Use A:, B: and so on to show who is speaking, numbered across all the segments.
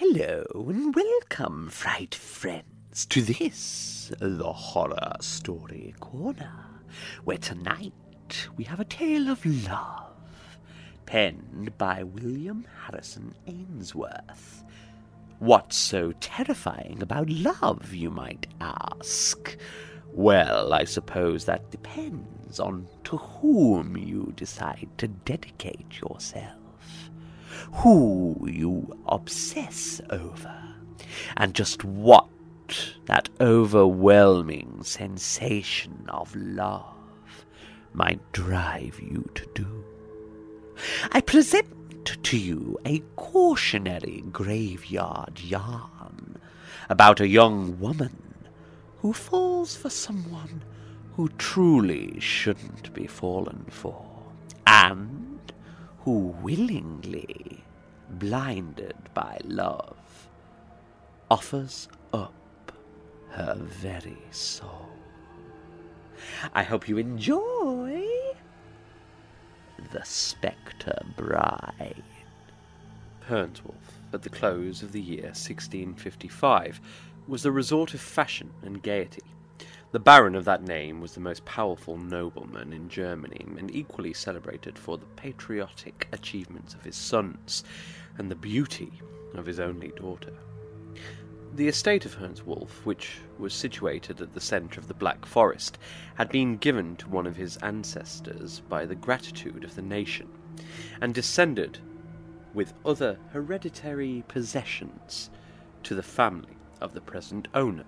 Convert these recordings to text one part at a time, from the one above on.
A: Hello and welcome, fright friends, to this, the Horror Story Corner, where tonight we have a tale of love, penned by William Harrison Ainsworth. What's so terrifying about love, you might ask? Well, I suppose that depends on to whom you decide to dedicate yourself who you obsess over, and just what that overwhelming sensation of love might drive you to do. I present to you a cautionary graveyard yarn about a young woman who falls for someone who truly shouldn't be fallen for, and who willingly, blinded by love, offers up her very soul. I hope you enjoy The Spectre Bride.
B: Hernswolf, at the close of the year 1655, was the resort of fashion and gaiety. The Baron of that name was the most powerful nobleman in Germany, and equally celebrated for the patriotic achievements of his sons and the beauty of his only daughter. The estate of Hernswolf, which was situated at the centre of the Black Forest, had been given to one of his ancestors by the gratitude of the nation, and descended, with other hereditary possessions, to the family of the present owner.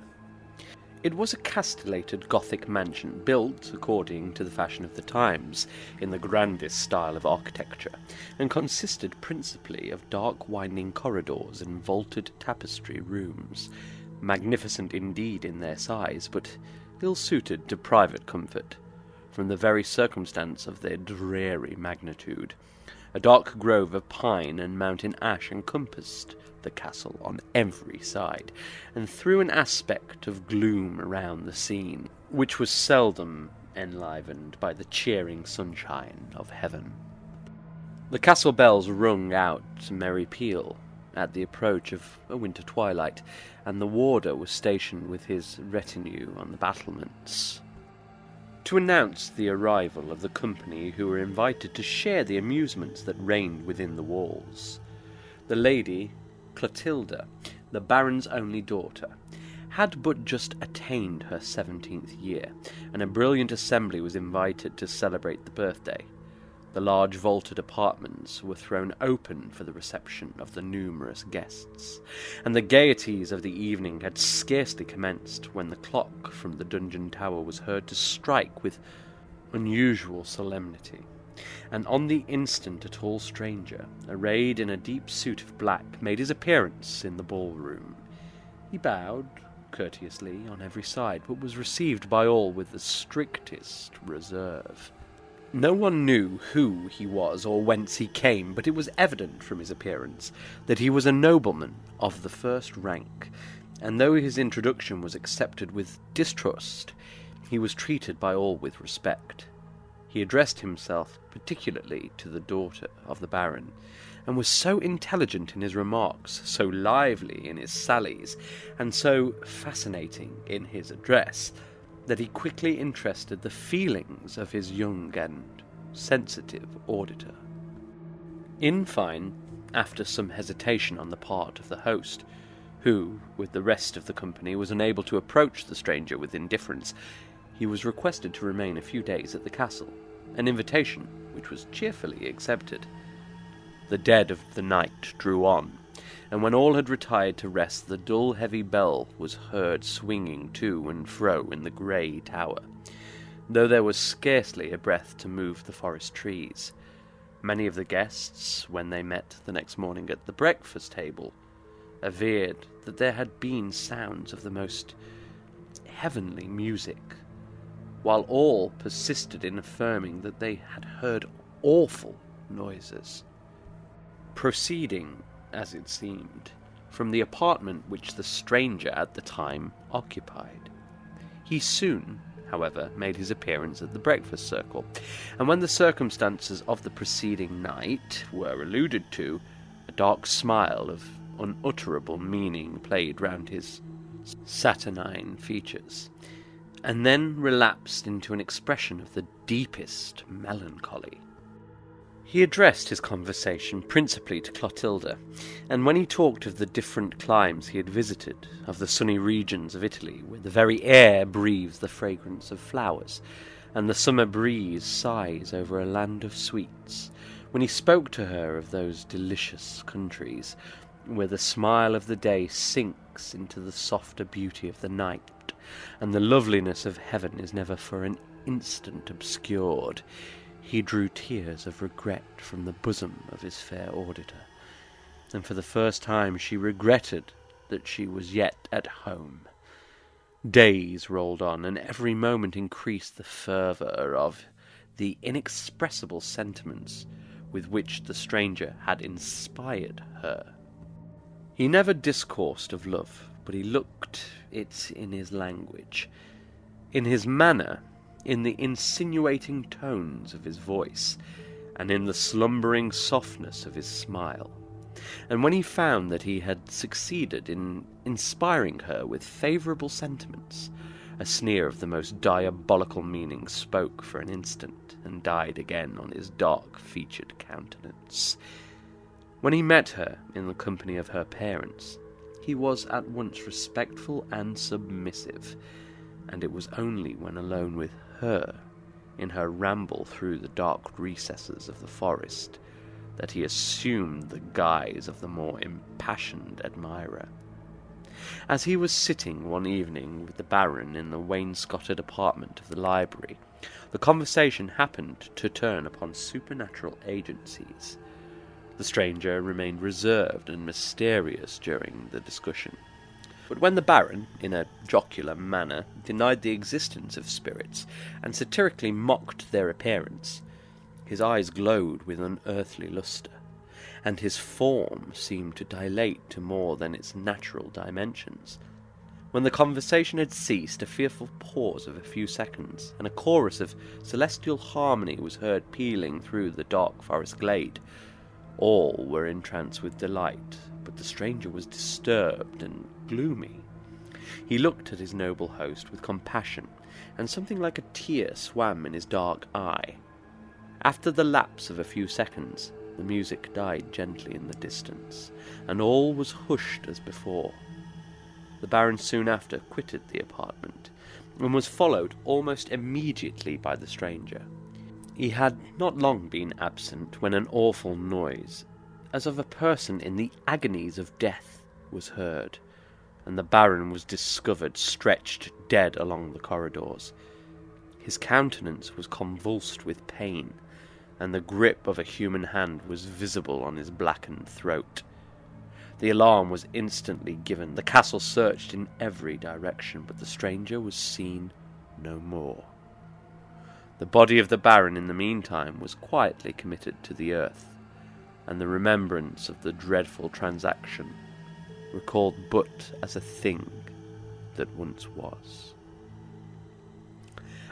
B: It was a castellated Gothic mansion, built according to the fashion of the times, in the grandest style of architecture, and consisted principally of dark winding corridors and vaulted tapestry rooms, magnificent indeed in their size, but ill suited to private comfort, from the very circumstance of their dreary magnitude. A dark grove of pine and mountain ash encompassed the castle on every side, and threw an aspect of gloom around the scene, which was seldom enlivened by the cheering sunshine of heaven. The castle bells rung out a merry peal at the approach of a winter twilight, and the warder was stationed with his retinue on the battlements to announce the arrival of the company who were invited to share the amusements that reigned within the walls. The lady Clotilda, the Baron's only daughter, had but just attained her seventeenth year, and a brilliant assembly was invited to celebrate the birthday. The large vaulted apartments were thrown open for the reception of the numerous guests, and the gaieties of the evening had scarcely commenced when the clock from the dungeon tower was heard to strike with unusual solemnity and on the instant a tall stranger, arrayed in a deep suit of black, made his appearance in the ballroom. He bowed courteously on every side, but was received by all with the strictest reserve. No one knew who he was or whence he came, but it was evident from his appearance that he was a nobleman of the first rank, and though his introduction was accepted with distrust, he was treated by all with respect. He addressed himself particularly to the daughter of the Baron, and was so intelligent in his remarks, so lively in his sallies, and so fascinating in his address, that he quickly interested the feelings of his young and sensitive auditor. In fine, after some hesitation on the part of the host, who, with the rest of the company, was unable to approach the stranger with indifference, he was requested to remain a few days at the castle, an invitation which was cheerfully accepted. The dead of the night drew on, and when all had retired to rest, the dull, heavy bell was heard swinging to and fro in the grey tower, though there was scarcely a breath to move the forest trees. Many of the guests, when they met the next morning at the breakfast table, averred that there had been sounds of the most heavenly music while all persisted in affirming that they had heard awful noises. Proceeding, as it seemed, from the apartment which the stranger at the time occupied. He soon, however, made his appearance at the breakfast circle, and when the circumstances of the preceding night were alluded to, a dark smile of unutterable meaning played round his saturnine features, and then relapsed into an expression of the deepest melancholy. He addressed his conversation principally to Clotilda, and when he talked of the different climes he had visited, of the sunny regions of Italy, where the very air breathes the fragrance of flowers, and the summer breeze sighs over a land of sweets, when he spoke to her of those delicious countries, where the smile of the day sinks into the softer beauty of the night, and the loveliness of heaven is never for an instant obscured, he drew tears of regret from the bosom of his fair auditor, and for the first time she regretted that she was yet at home. Days rolled on, and every moment increased the fervour of the inexpressible sentiments with which the stranger had inspired her. He never discoursed of love, but he looked it in his language. In his manner in the insinuating tones of his voice, and in the slumbering softness of his smile. And when he found that he had succeeded in inspiring her with favourable sentiments, a sneer of the most diabolical meaning spoke for an instant and died again on his dark featured countenance. When he met her in the company of her parents, he was at once respectful and submissive, and it was only when alone with her in her ramble through the dark recesses of the forest that he assumed the guise of the more impassioned admirer. As he was sitting one evening with the Baron in the wainscoted apartment of the library, the conversation happened to turn upon supernatural agencies. The stranger remained reserved and mysterious during the discussion. But when the Baron, in a jocular manner, denied the existence of spirits, and satirically mocked their appearance, his eyes glowed with unearthly lustre, and his form seemed to dilate to more than its natural dimensions. When the conversation had ceased, a fearful pause of a few seconds, and a chorus of celestial harmony was heard pealing through the dark forest glade. All were entranced with delight, but the stranger was disturbed and gloomy. He looked at his noble host with compassion, and something like a tear swam in his dark eye. After the lapse of a few seconds, the music died gently in the distance, and all was hushed as before. The Baron soon after quitted the apartment, and was followed almost immediately by the stranger. He had not long been absent when an awful noise, as of a person in the agonies of death, was heard, and the Baron was discovered stretched dead along the corridors. His countenance was convulsed with pain, and the grip of a human hand was visible on his blackened throat. The alarm was instantly given. The castle searched in every direction, but the stranger was seen no more. The body of the Baron, in the meantime, was quietly committed to the earth, and the remembrance of the dreadful transaction recalled but as a thing that once was.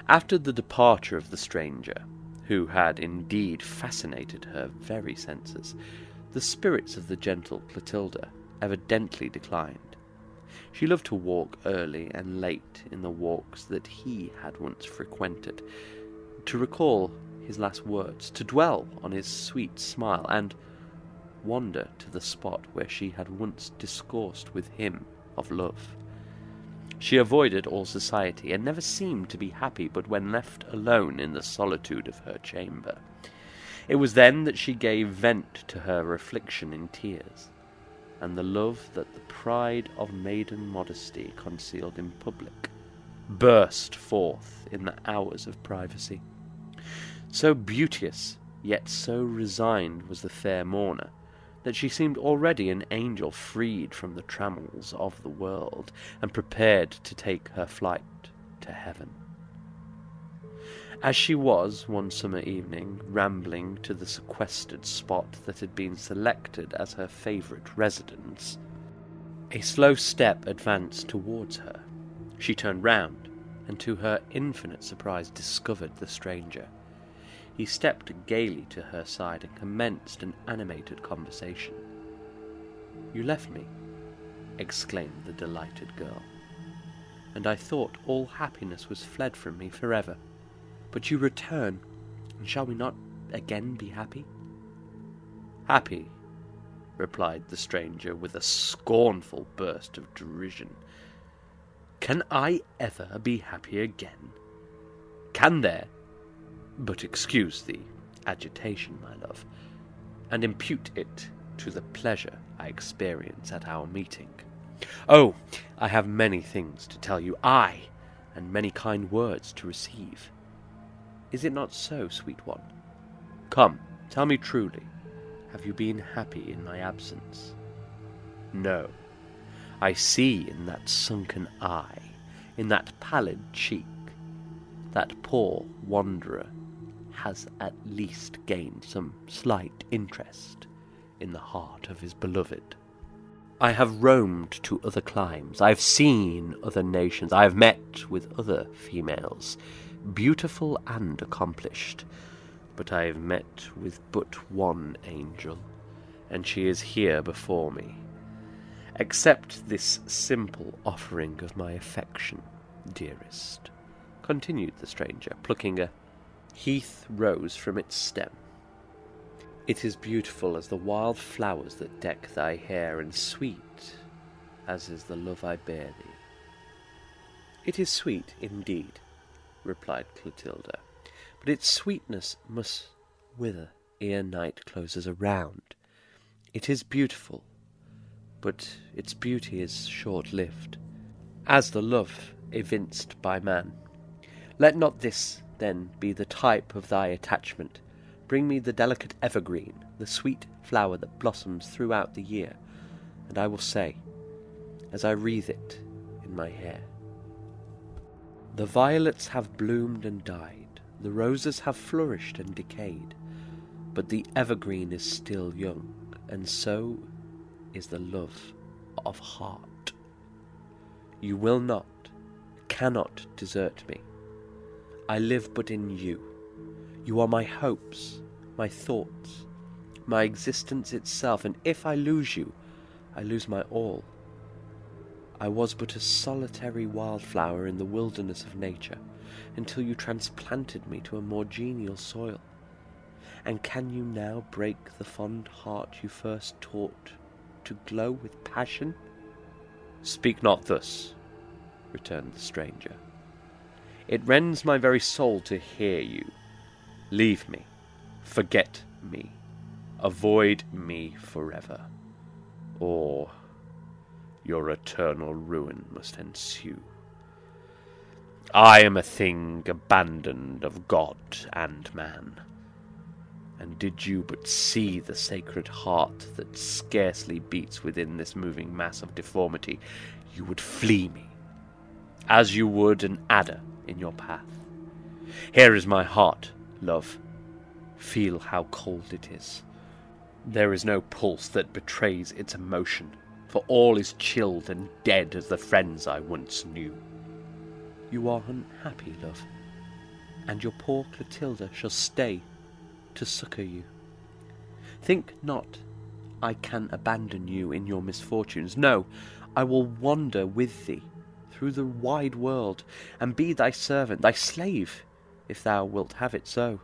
B: After the departure of the stranger, who had indeed fascinated her very senses, the spirits of the gentle Clotilda evidently declined. She loved to walk early and late in the walks that he had once frequented, to recall his last words, to dwell on his sweet smile, and wander to the spot where she had once discoursed with him of love. She avoided all society, and never seemed to be happy but when left alone in the solitude of her chamber. It was then that she gave vent to her affliction in tears, and the love that the pride of maiden modesty concealed in public burst forth in the hours of privacy. So beauteous, yet so resigned was the fair mourner, that she seemed already an angel freed from the trammels of the world and prepared to take her flight to heaven. As she was, one summer evening, rambling to the sequestered spot that had been selected as her favourite residence, a slow step advanced towards her. She turned round, and to her infinite surprise discovered the stranger. He stepped gaily to her side and commenced an animated conversation. You left me, exclaimed the delighted girl, and I thought all happiness was fled from me forever. But you return, and shall we not again be happy? Happy, replied the stranger with a scornful burst of derision. Can I ever be happy again? Can there? But excuse the agitation, my love, and impute it to the pleasure I experience at our meeting. Oh, I have many things to tell you, I, and many kind words to receive. Is it not so, sweet one? Come, tell me truly, have you been happy in my absence? No. I see in that sunken eye, in that pallid cheek, that poor wanderer has at least gained some slight interest in the heart of his beloved. I have roamed to other climes, I have seen other nations, I have met with other females, beautiful and accomplished, but I have met with but one angel, and she is here before me. Accept this simple offering of my affection, dearest, continued the stranger, plucking a heath rose from its stem. It is beautiful as the wild flowers that deck thy hair, and sweet as is the love I bear thee. It is sweet indeed, replied Clotilda, but its sweetness must wither ere night closes around. It is beautiful, but its beauty is short lived, as the love evinced by man. Let not this then be the type of thy attachment. Bring me the delicate evergreen, the sweet flower that blossoms throughout the year, and I will say, as I wreathe it in my hair, The violets have bloomed and died, the roses have flourished and decayed, but the evergreen is still young, and so is the love of heart. You will not, cannot desert me. I live but in you. You are my hopes, my thoughts, my existence itself, and if I lose you, I lose my all. I was but a solitary wildflower in the wilderness of nature until you transplanted me to a more genial soil. And can you now break the fond heart you first taught to glow with passion? Speak not thus, returned the stranger. It rends my very soul to hear you. Leave me. Forget me. Avoid me forever. Or your eternal ruin must ensue. I am a thing abandoned of God and man. And did you but see the sacred heart that scarcely beats within this moving mass of deformity, you would flee me, as you would an adder in your path. Here is my heart, love. Feel how cold it is. There is no pulse that betrays its emotion, for all is chilled and dead as the friends I once knew. You are unhappy, love, and your poor Clotilda shall stay to succour you. Think not I can abandon you in your misfortunes. No, I will wander with thee through the wide world, and be thy servant, thy slave, if thou wilt have it so.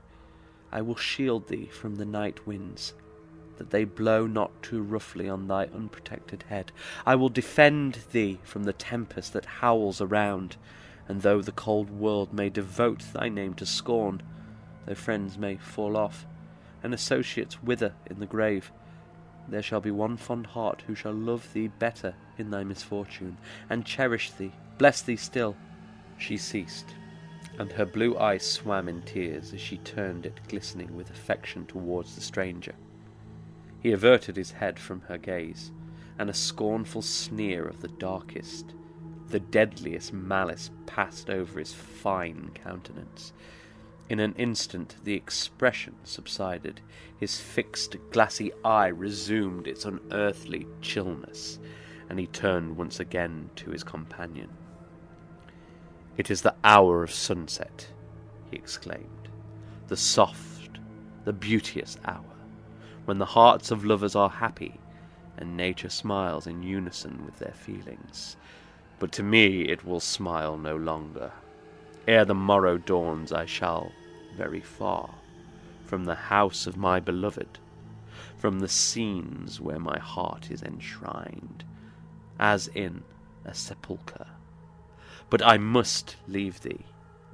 B: I will shield thee from the night winds, that they blow not too roughly on thy unprotected head. I will defend thee from the tempest that howls around, and though the cold world may devote thy name to scorn, though friends may fall off, and associates wither in the grave, there shall be one fond heart who shall love thee better in thy misfortune, and cherish thee, bless thee still. She ceased, and her blue eyes swam in tears as she turned it glistening with affection towards the stranger. He averted his head from her gaze, and a scornful sneer of the darkest, the deadliest malice passed over his fine countenance. In an instant the expression subsided. His fixed, glassy eye resumed its unearthly chillness, and he turned once again to his companion. It is the hour of sunset, he exclaimed, the soft, the beauteous hour, when the hearts of lovers are happy, and nature smiles in unison with their feelings. But to me it will smile no longer. Ere the morrow dawns, I shall, very far, from the house of my beloved, from the scenes where my heart is enshrined, as in a sepulchre. But I must leave thee,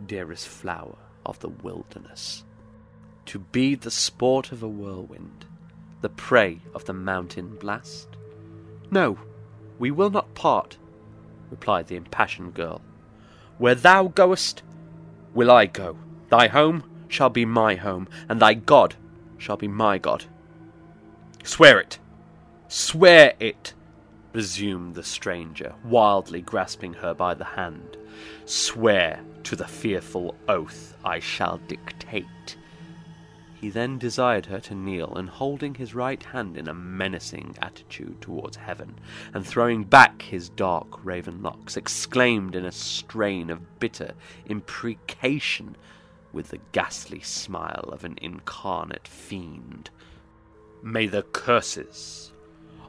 B: dearest flower of the wilderness, to be the sport of a whirlwind, the prey of the mountain blast. No, we will not part, replied the impassioned girl. Where thou goest, will I go. Thy home shall be my home, and thy God shall be my God. Swear it! Swear it! resumed the stranger, wildly grasping her by the hand. Swear to the fearful oath I shall dictate. He then desired her to kneel, and holding his right hand in a menacing attitude towards heaven, and throwing back his dark raven locks, exclaimed in a strain of bitter imprecation, with the ghastly smile of an incarnate fiend. May the curses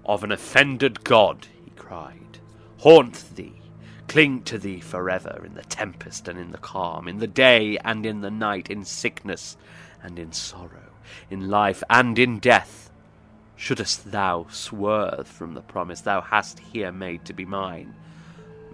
B: of an offended god, he cried, haunt thee, cling to thee forever in the tempest and in the calm, in the day and in the night, in sickness and in sorrow, in life and in death. Shouldest thou swerve from the promise thou hast here made to be mine,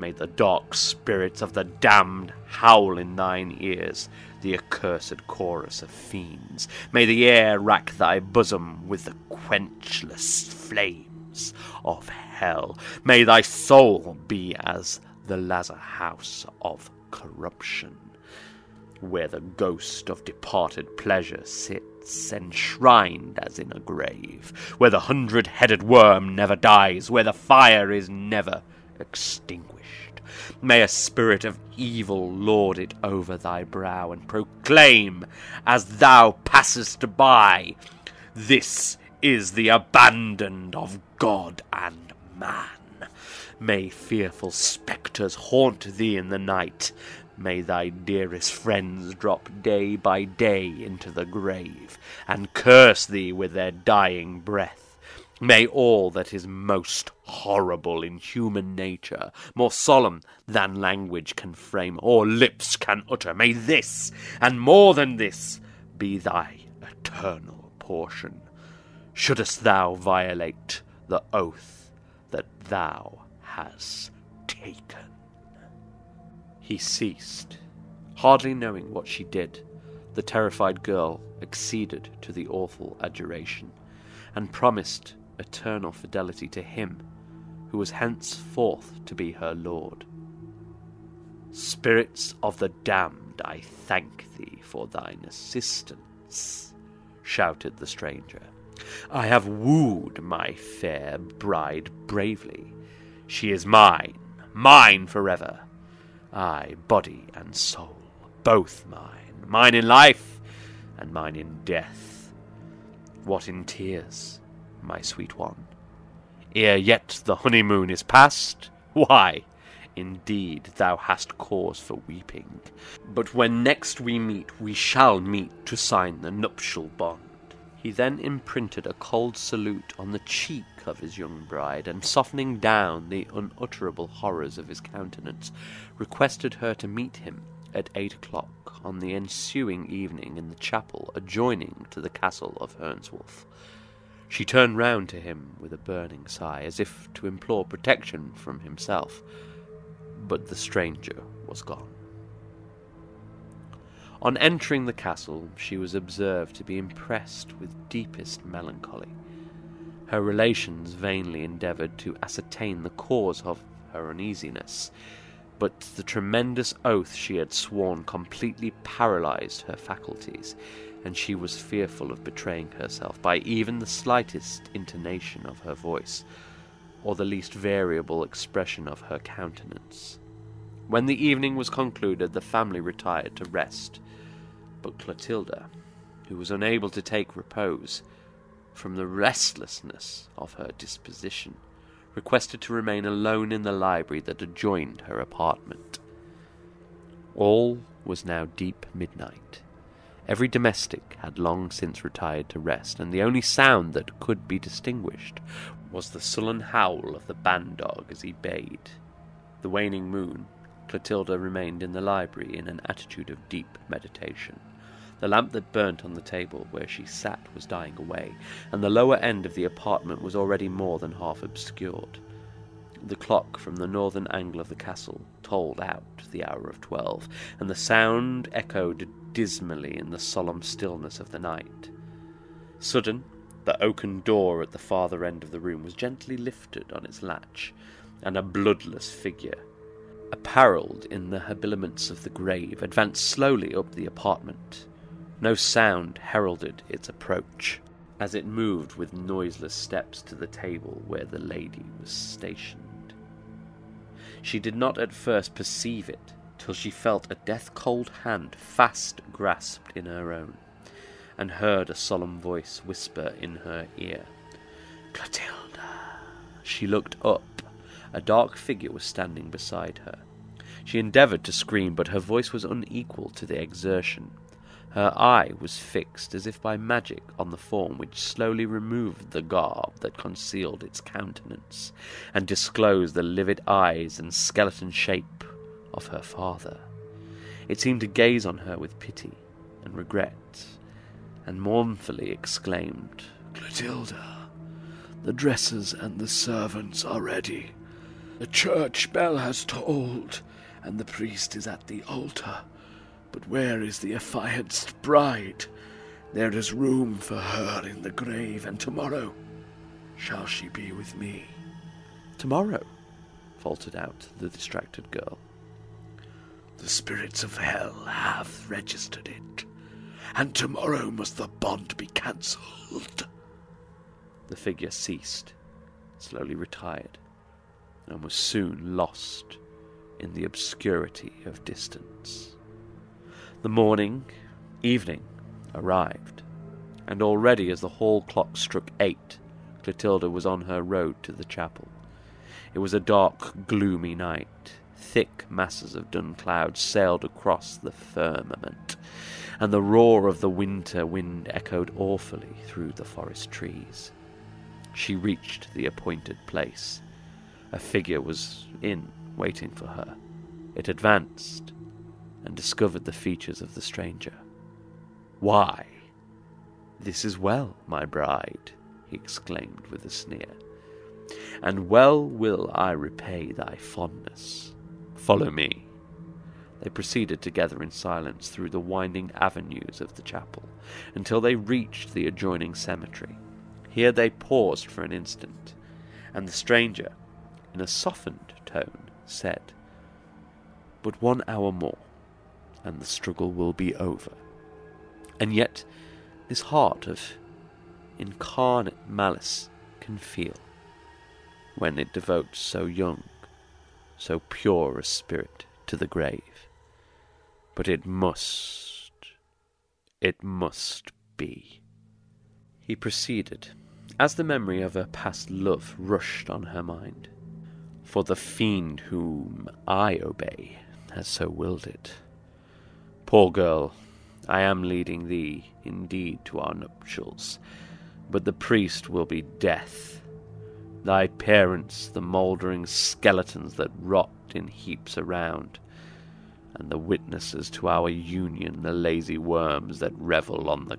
B: may the dark spirits of the damned howl in thine ears the accursed chorus of fiends. May the air rack thy bosom with the quenchless flames of hell. May thy soul be as the lazar house of corruption, where the ghost of departed pleasure sits enshrined as in a grave, where the hundred headed worm never dies, where the fire is never extinguished. May a spirit of evil lord it over thy brow and proclaim as thou passest by, This is the abandoned of God and man. May fearful spectres haunt thee in the night. May thy dearest friends drop day by day into the grave, and curse thee with their dying breath. May all that is most horrible in human nature, more solemn than language can frame or lips can utter, may this, and more than this, be thy eternal portion shouldst thou violate the oath that thou hast taken. He ceased, hardly knowing what she did. The terrified girl acceded to the awful adjuration, and promised eternal fidelity to him who was henceforth to be her lord. Spirits of the damned, I thank thee for thine assistance, shouted the stranger. I have wooed my fair bride bravely. She is mine, mine forever. Ay, body and soul, both mine, mine in life and mine in death. What in tears, my sweet one? Ere yet the honeymoon is past? Why, indeed, thou hast cause for weeping. But when next we meet, we shall meet to sign the nuptial bond. He then imprinted a cold salute on the cheek of his young bride, and softening down the unutterable horrors of his countenance, requested her to meet him at eight o'clock on the ensuing evening in the chapel adjoining to the castle of Hernswolf. She turned round to him with a burning sigh, as if to implore protection from himself, but the stranger was gone. On entering the castle, she was observed to be impressed with deepest melancholy. Her relations vainly endeavoured to ascertain the cause of her uneasiness, but the tremendous oath she had sworn completely paralysed her faculties, and she was fearful of betraying herself by even the slightest intonation of her voice, or the least variable expression of her countenance. When the evening was concluded, the family retired to rest, but Clotilda, who was unable to take repose from the restlessness of her disposition, requested to remain alone in the library that adjoined her apartment. All was now deep midnight. Every domestic had long since retired to rest, and the only sound that could be distinguished was the sullen howl of the band dog as he bayed. The waning moon, Clotilda remained in the library in an attitude of deep meditation. The lamp that burnt on the table where she sat was dying away, and the lower end of the apartment was already more than half obscured. The clock from the northern angle of the castle tolled out the hour of twelve, and the sound echoed dismally in the solemn stillness of the night. Sudden, the oaken door at the farther end of the room was gently lifted on its latch, and a bloodless figure, apparelled in the habiliments of the grave, advanced slowly up the apartment. No sound heralded its approach, as it moved with noiseless steps to the table where the lady was stationed. She did not at first perceive it till she felt a death cold hand fast grasped in her own, and heard a solemn voice whisper in her ear, Clotilda. She looked up. A dark figure was standing beside her. She endeavoured to scream, but her voice was unequal to the exertion. Her eye was fixed as if by magic on the form which slowly removed the garb that concealed its countenance, and disclosed the livid eyes and skeleton shape of her father. It seemed to gaze on her with pity and regret, and mournfully exclaimed,
C: Clotilda, the dresses and the servants are ready. The church bell has tolled, and the priest is at the altar. But where is the affianced bride? There is room for her in the grave, and tomorrow shall she be with me.
B: Tomorrow, faltered out the distracted girl.
C: The spirits of hell have registered it, and tomorrow must the bond be cancelled.
B: The figure ceased, slowly retired, and was soon lost in the obscurity of distance. The morning, evening, arrived, and already as the hall clock struck eight, Clotilda was on her road to the chapel. It was a dark, gloomy night. Thick masses of dun cloud sailed across the firmament, and the roar of the winter wind echoed awfully through the forest trees. She reached the appointed place. A figure was in, waiting for her. It advanced, and discovered the features of the stranger. Why, this is well, my bride, he exclaimed with a sneer, and well will I repay thy fondness. Follow me. They proceeded together in silence through the winding avenues of the chapel until they reached the adjoining cemetery. Here they paused for an instant, and the stranger, in a softened tone, said, But one hour more, and the struggle will be over. And yet, this heart of incarnate malice can feel when it devotes so young, so pure a spirit to the grave. But it must, it must be. He proceeded, as the memory of her past love rushed on her mind. For the fiend whom I obey has so willed it. Poor girl, I am leading thee indeed to our nuptials, but the priest will be death. Thy parents, the mouldering skeletons that rot in heaps around, and the witnesses to our union, the lazy worms that revel on the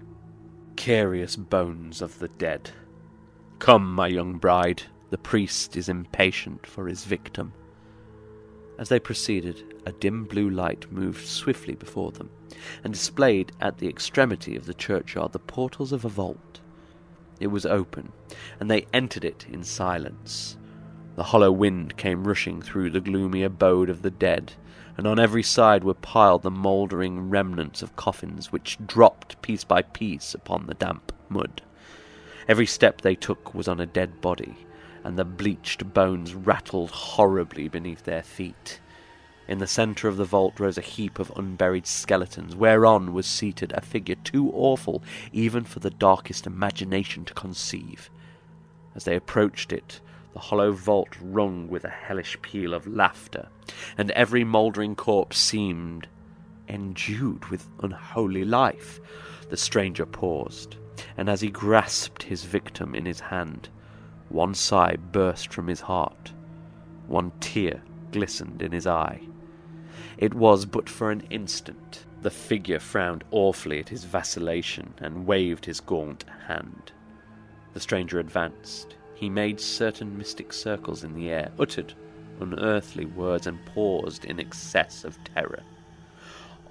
B: carious bones of the dead. Come, my young bride, the priest is impatient for his victim. As they proceeded, a dim blue light moved swiftly before them, and displayed at the extremity of the churchyard the portals of a vault. It was open, and they entered it in silence. The hollow wind came rushing through the gloomy abode of the dead, and on every side were piled the mouldering remnants of coffins, which dropped piece by piece upon the damp mud. Every step they took was on a dead body, and the bleached bones rattled horribly beneath their feet. In the centre of the vault rose a heap of unburied skeletons, whereon was seated a figure too awful even for the darkest imagination to conceive. As they approached it, the hollow vault rung with a hellish peal of laughter, and every mouldering corpse seemed endued with unholy life. The stranger paused, and as he grasped his victim in his hand, One sigh burst from his heart, one tear glistened in his eye. It was but for an instant. The figure frowned awfully at his vacillation and waved his gaunt hand. The stranger advanced. He made certain mystic circles in the air, uttered unearthly words, and paused in excess of terror.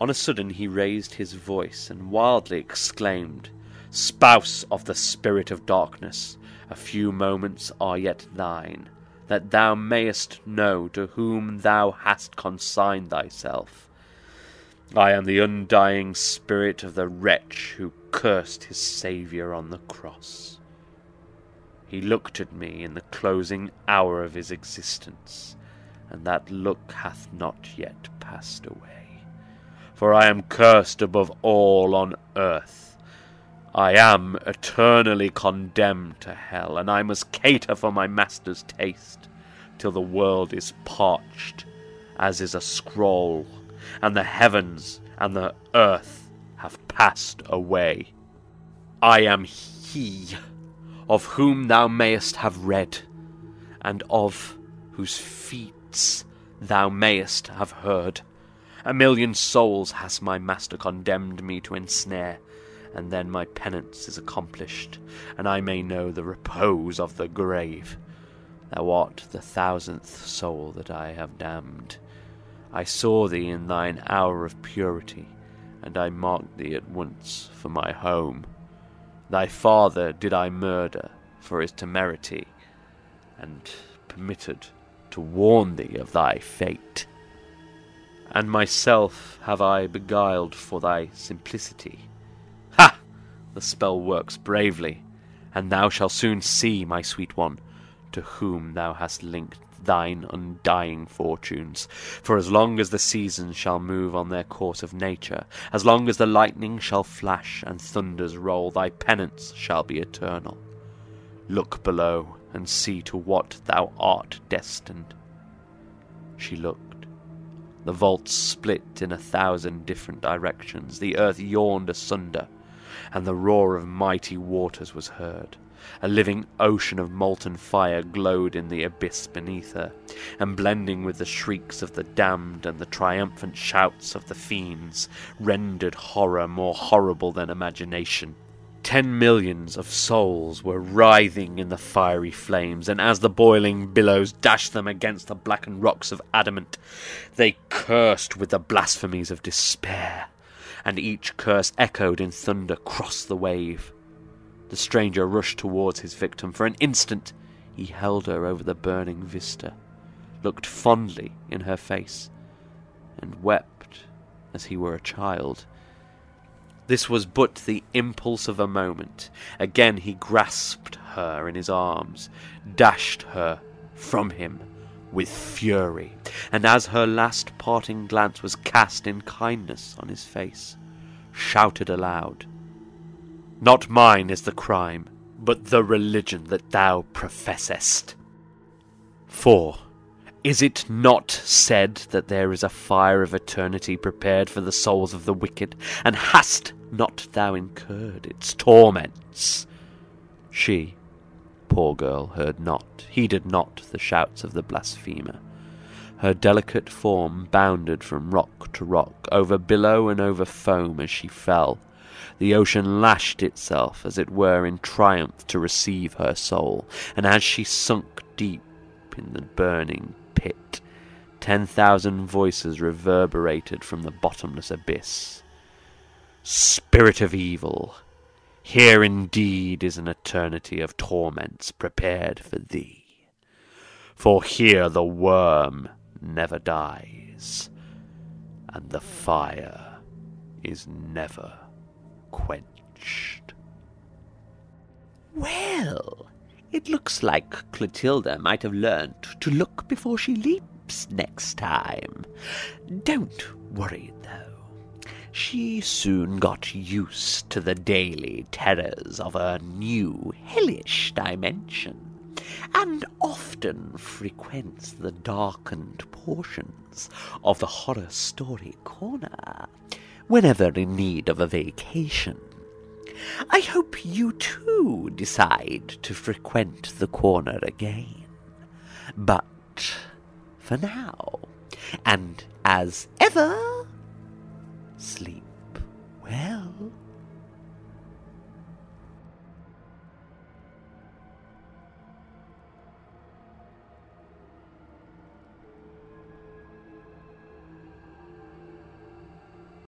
B: On a sudden he raised his voice and wildly exclaimed, Spouse of the spirit of darkness, a few moments are yet thine, that thou mayest know to whom thou hast consigned thyself. I am the undying spirit of the wretch who cursed his Saviour on the cross. He looked at me in the closing hour of his existence, and that look hath not yet passed away. For I am cursed above all on earth. I am eternally condemned to hell, and I must cater for my master's taste till the world is parched, as is a scroll, and the heavens and the earth have passed away. I am he of whom thou mayest have read, and of whose feats thou mayest have heard. A million souls has my master condemned me to ensnare, and then my penance is accomplished, and I may know the repose of the grave. Thou art the thousandth soul that I have damned. I saw thee in thine hour of purity, and I marked thee at once for my home. Thy father did I murder for his temerity, and permitted to warn thee of thy fate. And myself have I beguiled for thy simplicity. The spell works bravely, and thou shalt soon see, my sweet one, to whom thou hast linked thine undying fortunes. For as long as the seasons shall move on their course of nature, as long as the lightning shall flash and thunders roll, thy penance shall be eternal. Look below and see to what thou art destined. She looked. The vaults split in a thousand different directions, the earth yawned asunder, and the roar of mighty waters was heard. A living ocean of molten fire glowed in the abyss beneath her, and blending with the shrieks of the damned and the triumphant shouts of the fiends, rendered horror more horrible than imagination. Ten millions of souls were writhing in the fiery flames, and as the boiling billows dashed them against the blackened rocks of adamant, they cursed with the blasphemies of despair, and each curse echoed in thunder across the wave. The stranger rushed towards his victim. For an instant he held her over the burning vista, looked fondly in her face, and wept as he were a child. This was but the impulse of a moment. Again he grasped her in his arms, dashed her from him with fury, and as her last parting glance was cast in kindness on his face, shouted aloud, not mine is the crime, but the religion that thou professest. For is it not said that there is a fire of eternity prepared for the souls of the wicked, and hast not thou incurred its torments? She, poor girl, heard not, heeded not the shouts of the blasphemer. Her delicate form bounded from rock to rock, over billow and over foam as she fell, the ocean lashed itself, as it were, in triumph to receive her soul, and as she sunk deep in the burning pit, ten thousand voices reverberated from the bottomless abyss. Spirit of evil, here indeed is an eternity of torments prepared for thee. For here the worm never dies, and the fire is never quenched.
A: Well, it looks like Clotilda might have learnt to look before she leaps next time. Don't worry, though. She soon got used to the daily terrors of her new hellish dimension, and often frequents the darkened portions of the horror story corner whenever in need of a vacation. I hope you too decide to frequent the corner again. But for now, and as ever, sleep well.